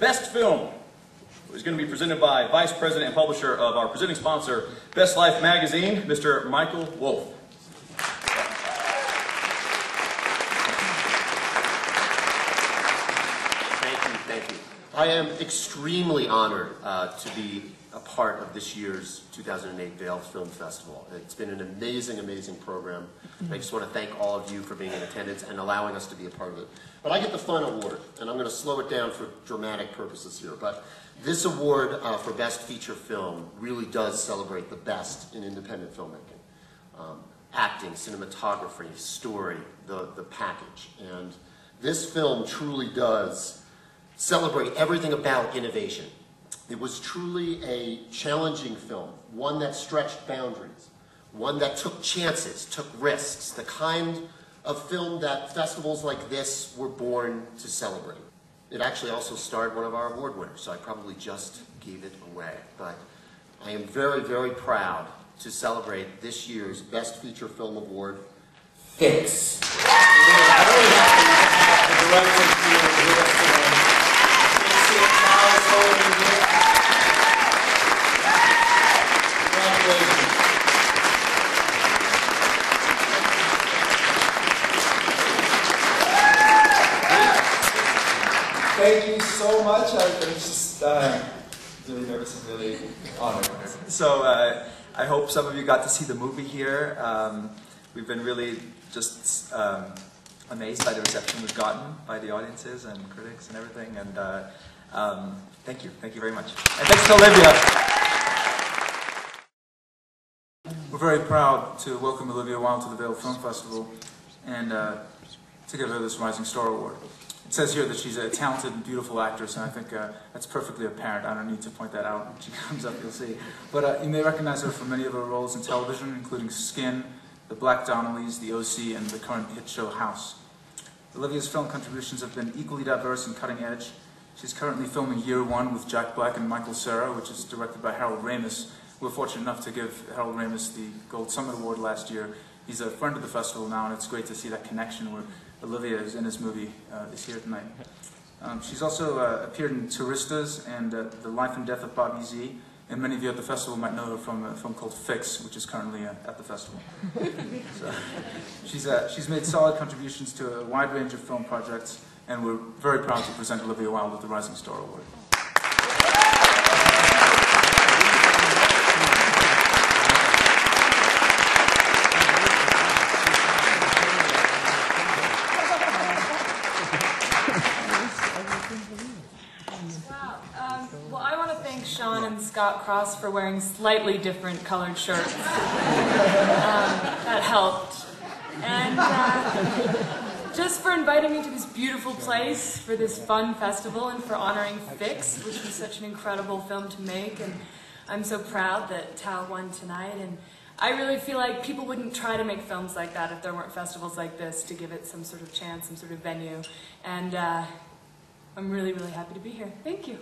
Best Film is going to be presented by Vice President and Publisher of our presenting sponsor, Best Life Magazine, Mr. Michael Wolf. Thank you, thank you. I am extremely honored uh, to be a part of this year's 2008 Vail Film Festival. It's been an amazing, amazing program. I just want to thank all of you for being in attendance and allowing us to be a part of it. But I get the fun award, and I'm going to slow it down for dramatic purposes here. But this award uh, for Best Feature Film really does celebrate the best in independent filmmaking. Um, acting, cinematography, story, the, the package. And this film truly does celebrate everything about innovation. It was truly a challenging film, one that stretched boundaries, one that took chances, took risks, the kind of film that festivals like this were born to celebrate. It actually also starred one of our award winners, so I probably just gave it away. But I am very, very proud to celebrate this year's Best Feature Film Award, Fix. Thank you so much. I- I'm just uh, really nervous and really honored. So uh, I hope some of you got to see the movie here. Um, we've been really just um, amazed by the reception we've gotten by the audiences and critics and everything. And uh, um, thank you, thank you very much. And thanks to Olivia. We're very proud to welcome Olivia Wilde to the Vail Film Festival and uh, to give her this Rising Star Award. It says here that she's a talented and beautiful actress, and I think uh, that's perfectly apparent. I don't need to point that out. When she comes up, you'll see. But uh, you may recognize her from many of her roles in television, including Skin, The Black Donnellys, The OC, and the current hit show House. Olivia's film contributions have been equally diverse and cutting edge. She's currently filming Year One with Jack Black and Michael Cera, which is directed by Harold Ramis. We were fortunate enough to give Harold Ramis the Gold Summit Award last year. He's a friend of the festival now, and it's great to see that connection where Olivia is in his movie, uh, is here tonight. Um, she's also uh, appeared in Turistas and uh, The Life and Death of Bobby Z, and many of you at the festival might know her from a film called Fix, which is currently uh, at the festival. so, she's, uh, she's made solid contributions to a wide range of film projects, and we're very proud to present Olivia Wilde with the Rising Star Award. Wow. Um, well, I want to thank Sean and Scott Cross for wearing slightly different colored shirts. um, that helped. And uh, just for inviting me to this beautiful place, for this fun festival, and for honoring Fix, which was such an incredible film to make. And I'm so proud that Tao won tonight. And I really feel like people wouldn't try to make films like that if there weren't festivals like this to give it some sort of chance, some sort of venue. And uh, I'm really, really happy to be here. Thank you.